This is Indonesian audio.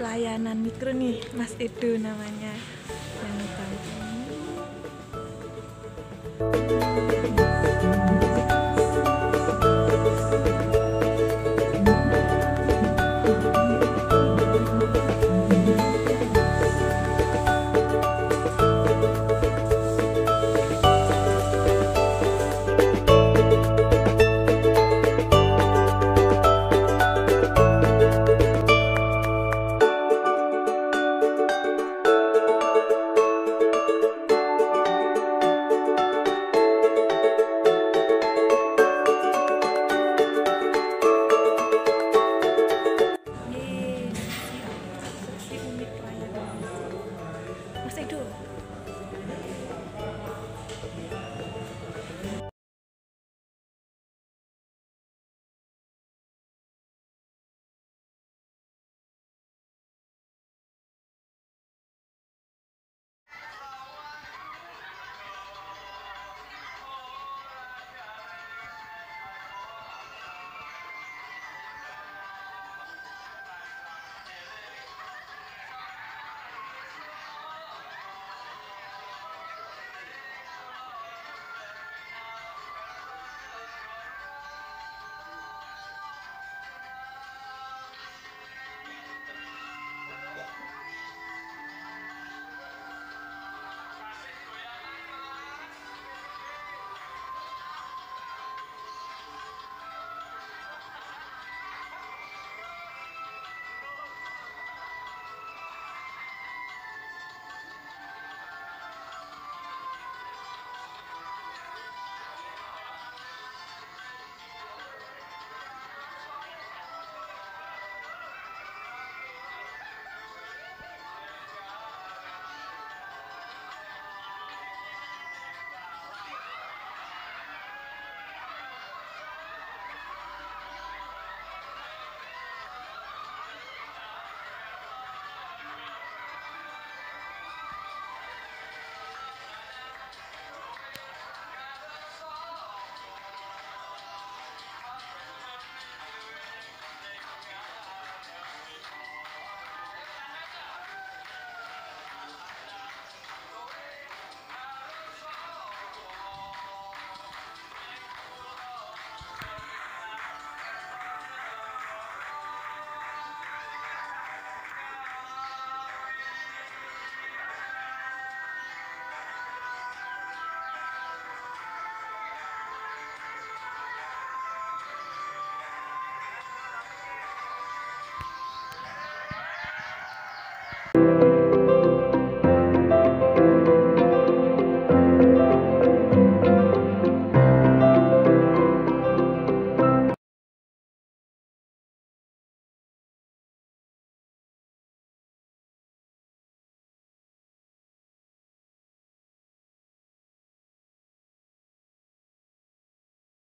pelayanan mikro nih Mas Edo namanya yang bantu. thank you